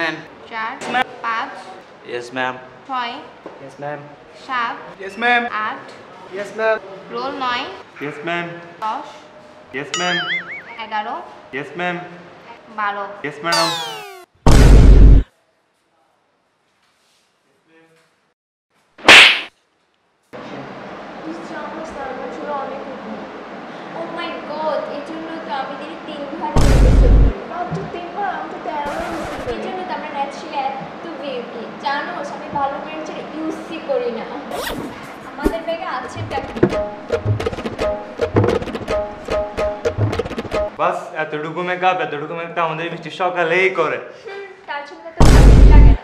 Yes ma'am চার পাঁচ yes ma'am ছয় ইয়েস ম্যাম সাত ইয়েস ম্যাম আট ইয়েস ম্যাম রোল নয় ইয়েস ম্যাম দশ ইয়েস ম্যাম এগারো ইয়েস ম্যাম বারো yes madam oh my god এই জন্য তো আমি দিনে তিনবার গোসল করি মাত্র তিনবার আমি তো তেরো এই জন্য তো আমরা ন্যাচারালি এত বিউটি জানো আমি ভালো মেয়ের ছেড়ে ইউজই করি না। আমাদের ব্যাগে আছে বাস এতটুকু মেকআপ এতটুকু মেকআপ আমাদের বৃষ্টি সকালেই করে। তার জন্য তো লাগে না।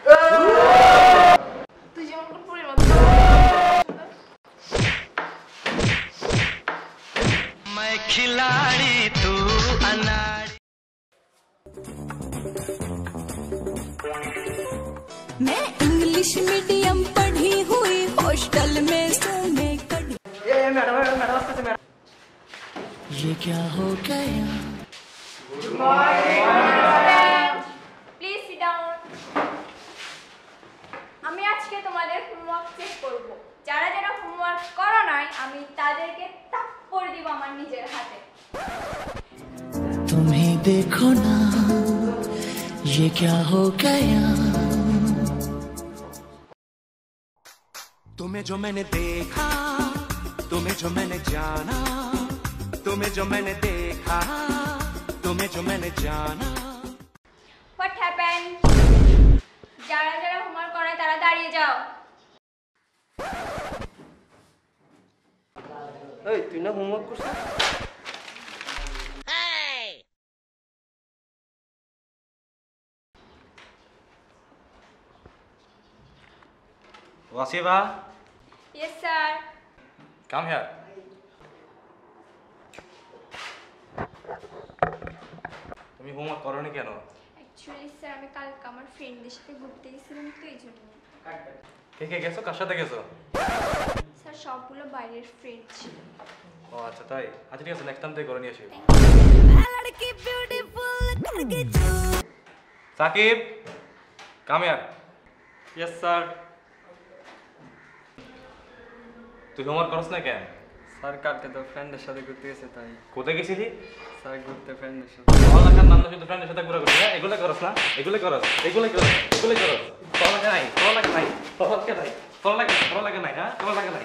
তুই যেমন করে পরির মতো मैं इंग्लिश मीडियम पढ़ी हुई हॉस्टल में सोने कड़ी ये क्या हो गया প্লিজ সিট ডাউন আমি আজকে তোমাদের হোমওয়ার্ক চেক করব যারা যারা হোমওয়ার্ক করো নাই আমি তাদেরকে তাপ্পড় দিব আমার নিজের হাতে तुम ही देखो ना ये क्या हो गया तुम्हें जो मैंने देखा तुम्हें जो मैंने जाना तुम्हें जो मैंने देखा तुम्हें जो मैंने जाना হোয়াট হ্যাপেন যারা যারা হোমওয়ার্ক করে তারা দাঁড়িয়ে যাও এই তুই না হোমওয়ার্ক করছিস Wasiba Yes, sir. Come here. তুমি হোমওয়ার্ক করনি কেন? অ্যাকচুয়ালি স্যার আমি কালকে আমার ফ্রেন্ডদের সাথে ঘুরতে গেছিলাম তো এই জন্য। কে কে গেছো? কার সাথে গেছো? স্যার সবগুলো বাইরের ফ্রেন্ড ছিল। ও আচ্ছা তাই। আচ্ছা ঠিক আছে নেক্সট টাইম থেকে করে নিয়ে আসি Sakib come here yes sir তুই হোমওয়ার্ক করছ না কেন? স্যার কালকে তো ফ্রেন্ডের সাথে ঘুরতে গেছে তাই। কোথায় গেছিলি? স্যার ঘুরতে ফ্রেন্ডের সাথে। পড়ালেখার নাম শুধু ফ্রেন্ডের সাথে ঘুরা ঘুরে এগুলো করছ না? এগুলো করস এগুলো করস এগুলো করস। পড়ালেখা নাই পড়ালেখা নাই পড়ালেখা নাই পড়ালেখা পড়ালেখা নাই হ্যাঁ? পড়ালেখা নাই।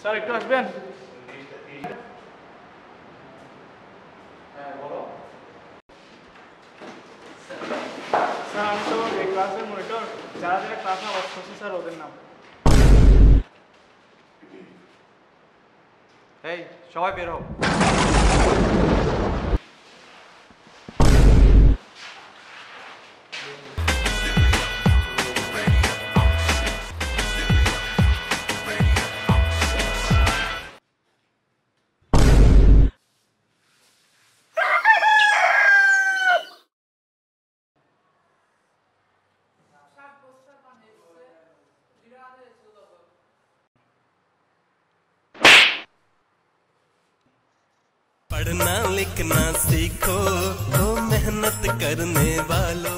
স্যার একটু আসবেন? স্যার আমি তো এই ক্লাসের মনিটর যারা যারা ক্লাস না করছে স্যার ওদের নাম। এই সবাই বের হও। पढ़ना लिखना सीखो तो मेहनत करने वालों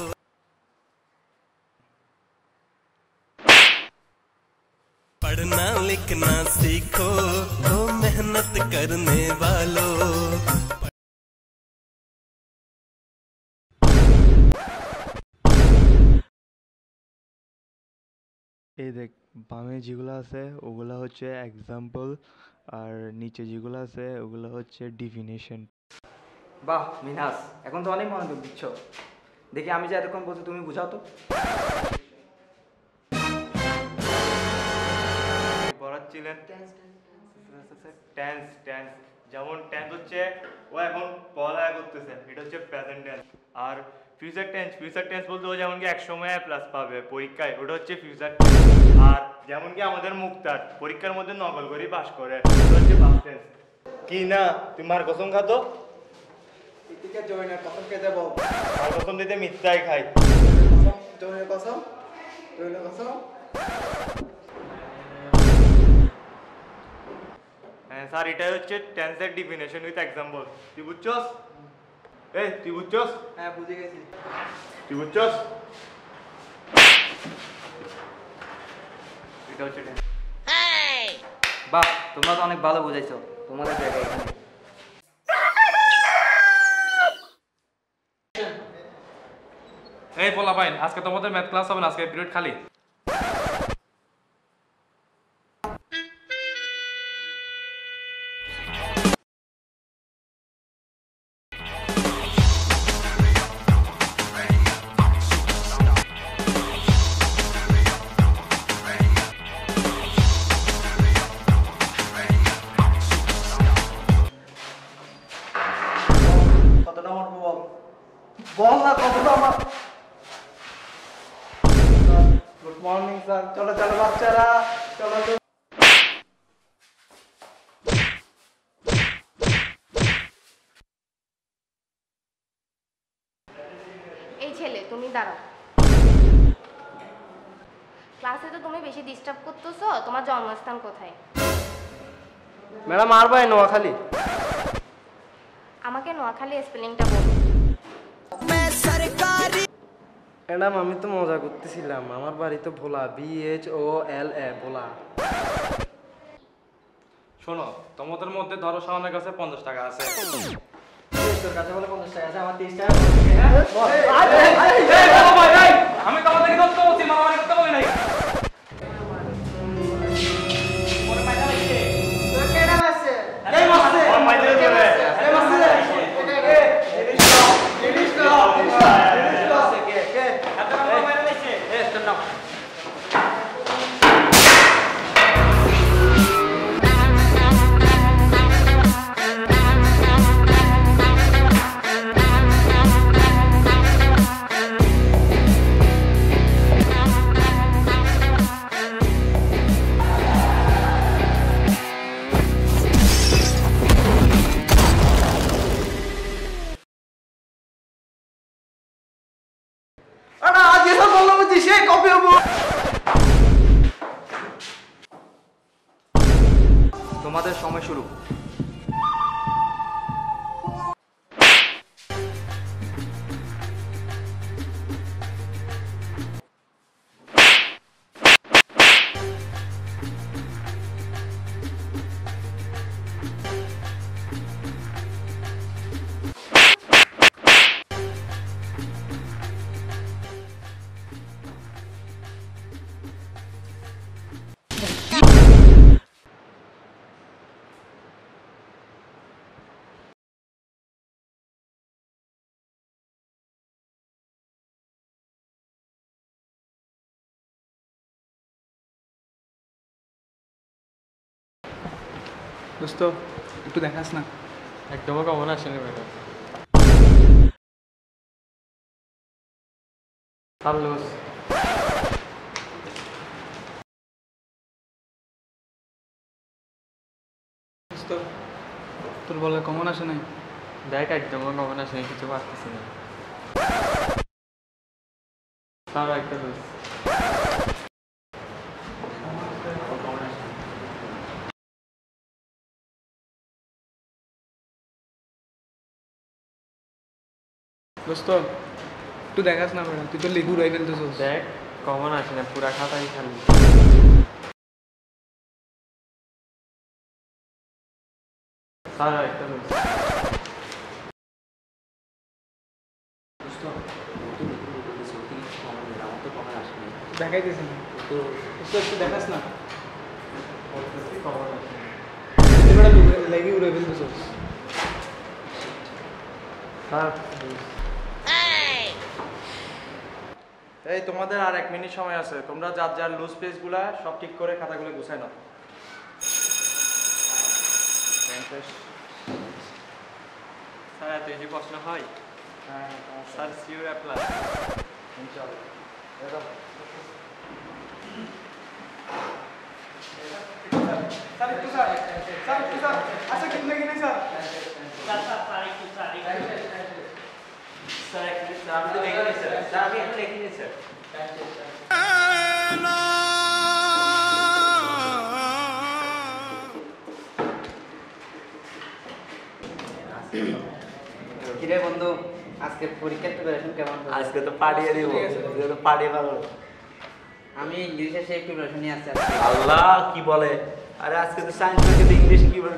पढ़ना लिखना सीखो तो मेहनत करने वालों এই দেখ বামে যেগুলো আছে ওগুলো হচ্ছে এক্সাম্পল আর নিচে যেগুলো আছে ওগুলো হচ্ছে ডিফিনেশন বাহ মিনাস এখন তো অনেক মনোযোগ দিচ্ছ। দেখি আমি যে এতক্ষণ বলছি তুমি বুঝাও তো। পড়াচ্ছিলেন? টেন্স টেন্স যেমন টেন্স হচ্ছে ও এখন পড়ালেখা করতেছে এটা হচ্ছে প্রেজেন্ট টেন্স আর ফিউচার টেন্স ফিউচার টেন্স বলতে ও যেমন কি এক সময় প্লাস পাবে পরীক্ষায় ওটা হচ্ছে ফিউচার আর যেমন কি আমাদের মুক্তার পরীক্ষার মধ্যে নকল করে। পাস করে কি না? তুমি মার কসম খাতো? কখন কে দেবো মার কসম দিতে মিথ্যাই খাই। কসম কসম। হ্যাঁ স্যার এটাই হচ্ছে টেন্সের ডিফিনেশন উইথ এক্সাম্পল তুই বুঝছস এই তুই বুঝছস হ্যাঁ বুঝে গেছি। তুই বুঝছস এটা হচ্ছে। বাহ তোমরা তো অনেক ভালো বুঝাইছো। তোমাদের জায়গা এখানে। এই পোলা পাইন আজকে তোমাদের ম্যাথ ক্লাস হবে না আজকে পিরিয়ড খালি। বল না কতটা আমার গুড মর্নিং স্যার চলো চলো বাচ্চারা চলো চলো এই ছেলে তুমি দাঁড়াও। ক্লাসে তো তুমি বেশি ডিস্টার্ব করতেছো তোমার জন্মস্থান কোথায়? ম্যাডাম আর ভাই নোয়াখালী। আমাকে নোয়াখালী স্পেলিংটা বলো। ম্যাডাম আমি তো মজা করতেছিলাম আমার বাড়ি তো ভোলা বি এইচ ও এল এ ভোলা শোনো তোমাদের মধ্যে ধরো সামনের কাছে পঞ্চাশ টাকা আছে তোর কাছে বলে পঞ্চাশ টাকা আছে আমার তিরিশ টাকা আমি তোমাদেরকে ধরতে বলছি মারামারি করতে বলি নাই তোমাদের সময় শুরু। দোস্ত একটু দেখাস না। একদমও কমন আসেনি ম্যাডাম তোর বলে কমন আসে নাই? দেখ একদমও কমন আসে নাই কিছু পারতেছি না। তাও একটা দোষ দোস্ত একটু দেখাস না ম্যাডাম তুই তো লিখু রাই ফেলতেছিস দেখ কমন আসে না পুরা খাতাই খালি। তাও একটা দেখাইতেছি না। দোস্ত একটু দেখাস না। লেগে উড়ে ফেলতেছ স্যার এই তোমাদের আর এক মিনিট সময় আছে। তোমরা যার যার লুজ পেজগুলা সব ঠিক করে খাতাগুলো গুছাই নাও। স্যার এত ইজি প্রশ্ন হয়? স্যার সিওর অ্যাপ্লাই স্যার একটু স্যার স্যার একটু স্যার আচ্ছা নেই স্যার কিরে বন্ধু আজকে পরীক্ষার প্রিপারেশন কেমন? আজকে তো পাঠিয়ে দিব আজকে তো পাঠিয়ে ভালো। আমি ইংলিশে সেই প্রিপারেশন নিয়ে আসছি আল্লাহ কি বলে? আরে আজকে তো সায়েন্স থেকে ইংলিশ কি বলে?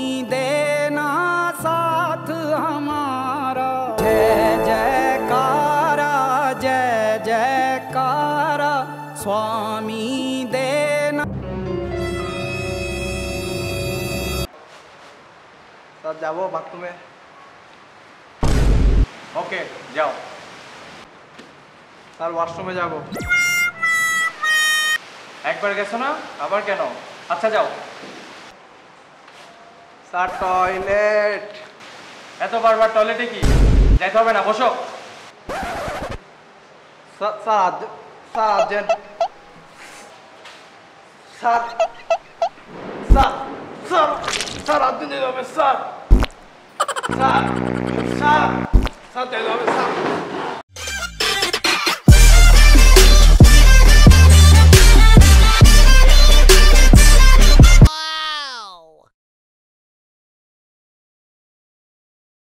যাব বাথরুমে। ওকে, যাও। স্যার ওয়াশরুমে যাব। একবার গেছো না? আবার কেন? আচ্ছা যাও। Sir, toilet. এত বারবার টয়লেটে কি? যাইতে হবে না, বসো। Sir sir urgent sir sir sir sir sir. 3 3 3.73